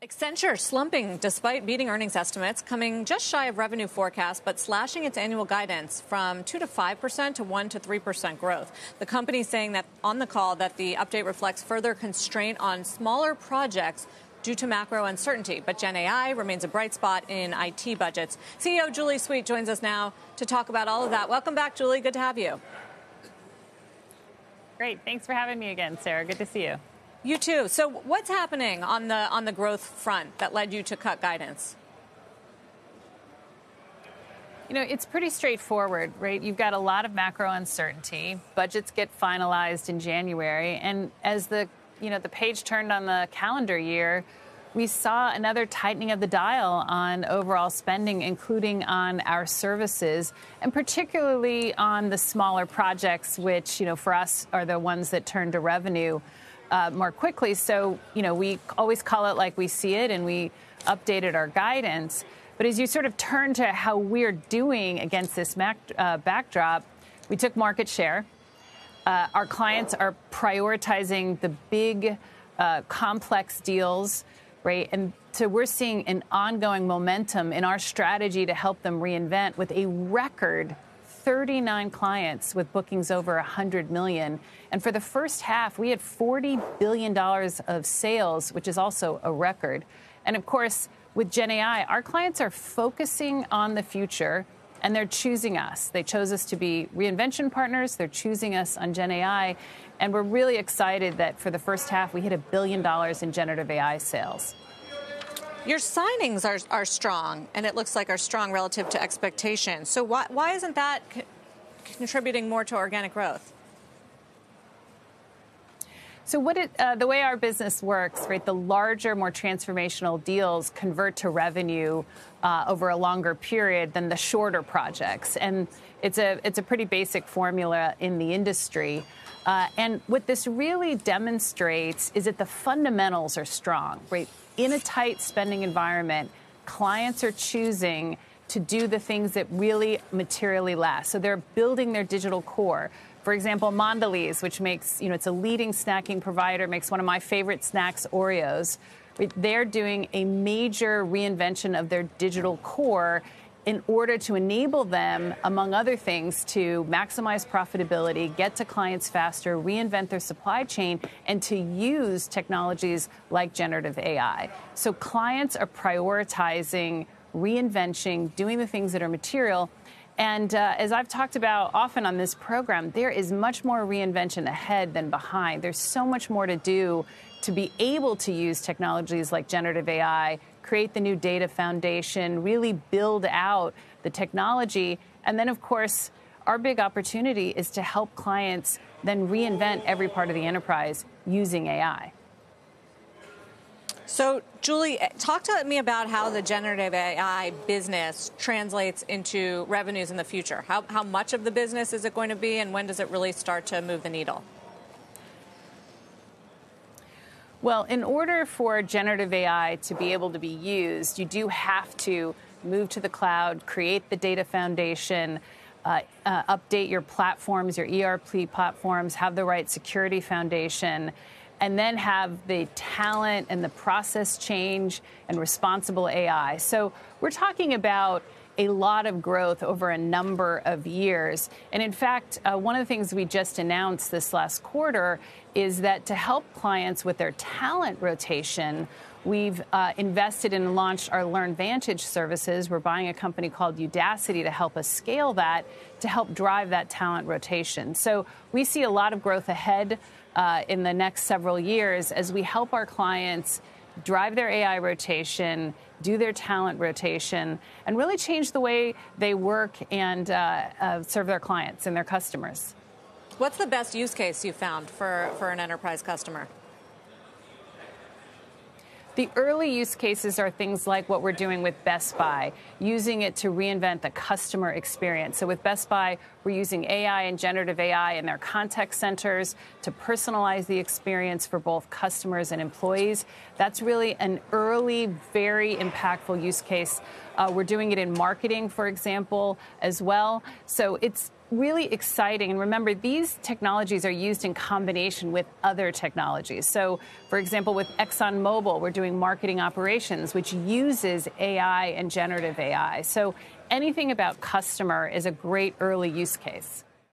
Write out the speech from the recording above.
Accenture slumping despite beating earnings estimates, coming just shy of revenue forecast, but slashing its annual guidance from 2 to 5% to 1 to 3% growth. The company saying that on the call that the update reflects further constraint on smaller projects due to macro uncertainty. But Gen AI remains a bright spot in IT budgets. CEO Julie Sweet joins us now to talk about all of that. Welcome back, Julie. Good to have you. Great. Thanks for having me again, Sarah. Good to see you. You too. So, what's happening on the on the growth front that led you to cut guidance? You know, it's pretty straightforward, right? You've got a lot of macro uncertainty. Budgets get finalized in January, and as the you know the page turned on the calendar year, we saw another tightening of the dial on overall spending, including on our services, and particularly on the smaller projects, which you know for us are the ones that turn to revenue uh, more quickly. So, you know, we always call it like we see it, and we updated our guidance. But as you sort of turn to how we're doing against this mac, uh, backdrop, we took market share. Uh, our clients are prioritizing the big, uh, complex deals, right? And so we're seeing an ongoing momentum in our strategy to help them reinvent with a record 39 clients with bookings over 100 million. And for the first half, we had $40 billion of sales, which is also a record. And of course, with Gen AI, our clients are focusing on the future and they're choosing us. They chose us to be reinvention partners. They're choosing us on Gen AI. And we're really excited that for the first half, we hit a billion dollars in generative AI sales. Your signings are, are strong, and it looks like are strong relative to expectations. So why, why isn't that co- contributing more to organic growth? So, what it, uh, the way our business works, right? The larger, more transformational deals convert to revenue uh, over a longer period than the shorter projects, and it's a it's a pretty basic formula in the industry. Uh, and what this really demonstrates is that the fundamentals are strong, right? In a tight spending environment, clients are choosing to do the things that really materially last. So they're building their digital core. For example, Mondelez, which makes, you know, it's a leading snacking provider, makes one of my favorite snacks, Oreos. They're doing a major reinvention of their digital core in order to enable them, among other things, to maximize profitability, get to clients faster, reinvent their supply chain, and to use technologies like generative AI. So clients are prioritizing reinvention, doing the things that are material. And uh, as I've talked about often on this program, there is much more reinvention ahead than behind. There's so much more to do to be able to use technologies like generative AI create the new data foundation, really build out the technology. And then, of course, our big opportunity is to help clients then reinvent every part of the enterprise using AI. So, Julie, eh, talk to me about how the generative AI business translates into revenues in the future. How, how much of the business is it going to be, and when does it really start to move the needle? Well, in order for generative AI to be able to be used, you do have to move to the cloud, create the data foundation, uh, uh, update your platforms, your ERP platforms, have the right security foundation, and then have the talent and the process change and responsible AI. So we're talking about a lot of growth over a number of years. And in fact, uh, one of the things we just announced this last quarter is that to help clients with their talent rotation, We've uh, invested and launched our Learn Vantage services. We're buying a company called Udacity to help us scale that, to help drive that talent rotation. So we see a lot of growth ahead uh, in the next several years as we help our clients drive their AI rotation, do their talent rotation, and really change the way they work and uh, uh, serve their clients and their customers. What's the best use case you found for, for an enterprise customer? The early use cases are things like what we're doing with Best Buy, using it to reinvent the customer experience. So with Best Buy, we're using AI and generative AI in their contact centers to personalize the experience for both customers and employees. That's really an early, very impactful use case. Uh, we're doing it in marketing, for example, as well. So it's really exciting. And remember, these technologies are used in combination with other technologies. So, for example, with ExxonMobil, we're doing marketing operations, which uses AI and generative AI. So, anything about customer is a great early use case.